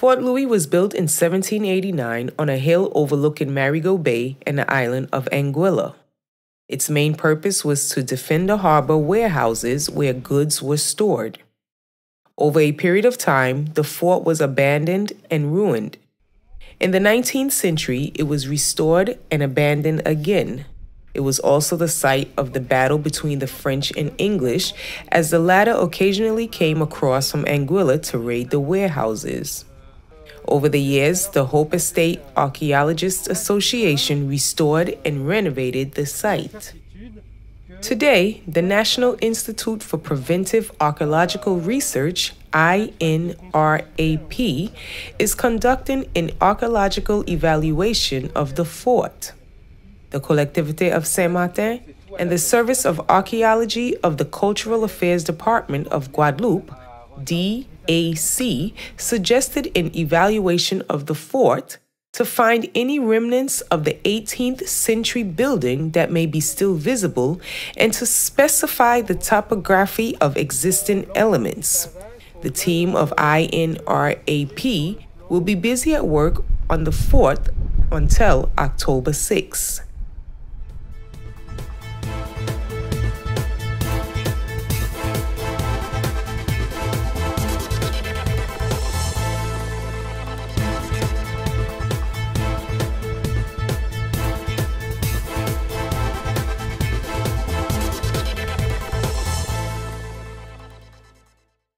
Fort Louis was built in 1789 on a hill overlooking Marigot Bay and the island of Anguilla. Its main purpose was to defend the harbor warehouses where goods were stored. Over a period of time, the fort was abandoned and ruined. In the 19th century, it was restored and abandoned again. It was also the site of the battle between the French and English, as the latter occasionally came across from Anguilla to raid the warehouses. Over the years, the Hope Estate Archaeologists Association restored and renovated the site. Today, the National Institute for Preventive Archaeological Research, INRAP, is conducting an archaeological evaluation of the fort. The Collectivité of Saint Martin and the Service of Archaeology of the Cultural Affairs Department of Guadeloupe, DAC, suggested an evaluation of the fort to find any remnants of the 18th century building that may be still visible and to specify the topography of existing elements. The team of INRAP will be busy at work on the fort until October 6.